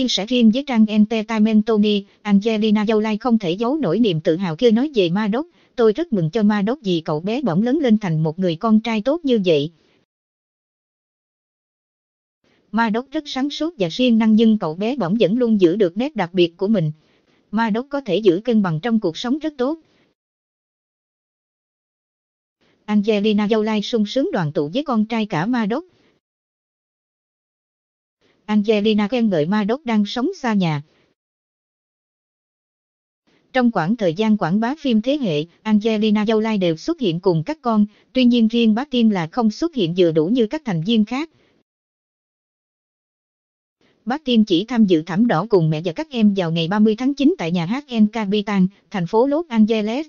chia sẻ riêng với trang Entertainment Tony, Angelina Jolie không thể giấu nổi niềm tự hào khi nói về Ma Đốc. Tôi rất mừng cho Ma Đốc vì cậu bé bỗng lớn lên thành một người con trai tốt như vậy. Ma Đốc rất sáng suốt và siêng năng nhưng cậu bé bỗng vẫn luôn giữ được nét đặc biệt của mình. Ma Đốc có thể giữ cân bằng trong cuộc sống rất tốt. Angelina Jolie sung sướng đoàn tụ với con trai cả Ma Đốc. Angelina khen ngợi Madoc đang sống xa nhà. Trong khoảng thời gian quảng bá phim thế hệ, Angelina Jolie đều xuất hiện cùng các con, tuy nhiên riêng bác Tiên là không xuất hiện vừa đủ như các thành viên khác. Bác Tiên chỉ tham dự thảm đỏ cùng mẹ và các em vào ngày 30 tháng 9 tại nhà hát El Capitan, thành phố Los Angeles.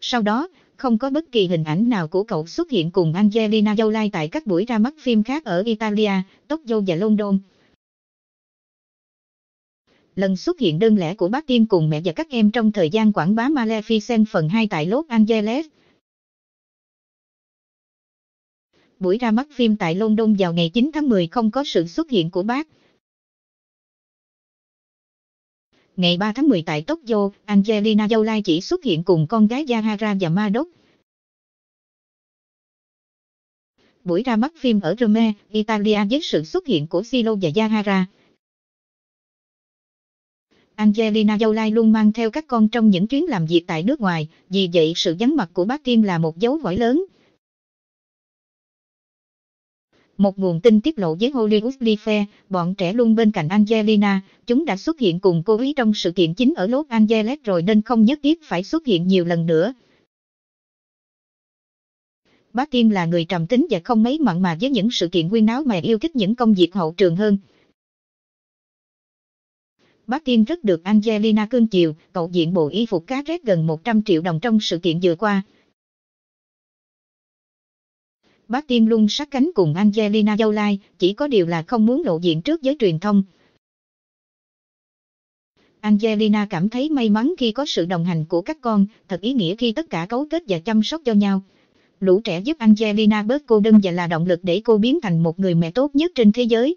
Sau đó, không có bất kỳ hình ảnh nào của cậu xuất hiện cùng Angelina Jolie tại các buổi ra mắt phim khác ở Italia, Tokyo và London. Lần xuất hiện đơn lẻ của bác Tiên cùng mẹ và các em trong thời gian quảng bá Maleficent phần 2 tại Los Angeles. Buổi ra mắt phim tại London vào ngày 9 tháng 10 không có sự xuất hiện của bác. Ngày 3 tháng 10 tại Tokyo, Angelina Jolie chỉ xuất hiện cùng con gái Yahara và Madoc. Buổi ra mắt phim ở Rome, Italia với sự xuất hiện của Silo và Yahara. Angelina Jolie luôn mang theo các con trong những chuyến làm việc tại nước ngoài, vì vậy sự vắng mặt của bác Tiên là một dấu hỏi lớn. Một nguồn tin tiết lộ với Hollywood Life, bọn trẻ luôn bên cạnh Angelina, chúng đã xuất hiện cùng cô ấy trong sự kiện chính ở Los Angeles rồi nên không nhất thiết phải xuất hiện nhiều lần nữa. Bác Tiên là người trầm tính và không mấy mặn mà với những sự kiện quyên náo mà yêu thích những công việc hậu trường hơn. Bác Tiên rất được Angelina cưng chiều, cậu diện bộ y phục cá rét gần 100 triệu đồng trong sự kiện vừa qua. Bác Tiên luôn sát cánh cùng Angelina dâu lai, chỉ có điều là không muốn lộ diện trước giới truyền thông. Angelina cảm thấy may mắn khi có sự đồng hành của các con, thật ý nghĩa khi tất cả cấu kết và chăm sóc cho nhau. Lũ trẻ giúp Angelina bớt cô đơn và là động lực để cô biến thành một người mẹ tốt nhất trên thế giới.